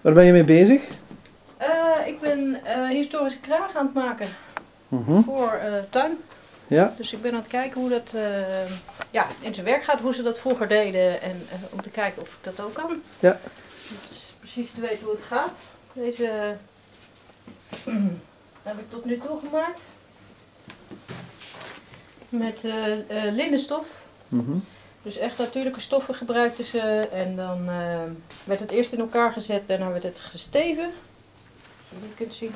Waar ben je mee bezig? Eh, ik ben eh, historische kraag aan het maken Mhm. voor eh, tuin. Ja, Dus ik ben aan het kijken hoe dat ja, in zijn werk gaat, hoe ze dat vroeger deden. En om te kijken of ik dat ook kan. Ja. Dus precies te weten hoe het gaat. Deze heb ik tot nu toe gemaakt. Met linnenstof. Mhm. Dus echt natuurlijke stoffen gebruikten ze. En dan eh, werd het eerst in elkaar gezet, daarna werd het gesteven. Zoals je kunt zien.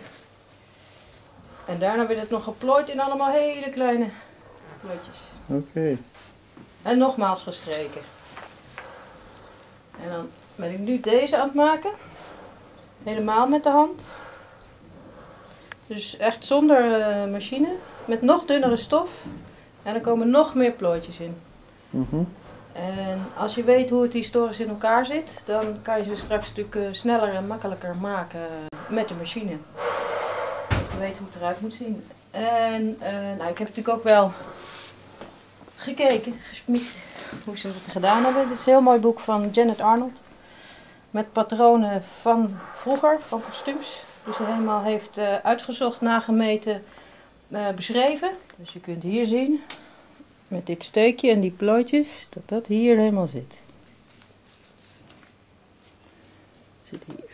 En daarna werd het nog geplooid in allemaal hele kleine plooitjes. oké. En nogmaals gestreken. En dan ben ik nu deze aan het maken. Helemaal met de hand. Dus echt zonder eh, machine. Met nog dunnere stof. En er komen nog meer plooitjes in. En als je weet hoe het historisch in elkaar zit, dan kan je ze straks natuurlijk eh, sneller en makkelijker maken met de machine. Je weet hoe het eruit moet zien. En eh, nou, ik heb natuurlijk ook wel gekeken, gesmikt, hoe ze het gedaan hebben. Dit is een heel mooi boek van Janet Arnold. Met patronen van vroeger, van kostuums. Die ze helemaal heeft eh, uitgezocht, nagemeten, beschreven. Dus je kunt hier zien met dit steukje en die plooitjes, dat dat hier helemaal zit. Zit hier.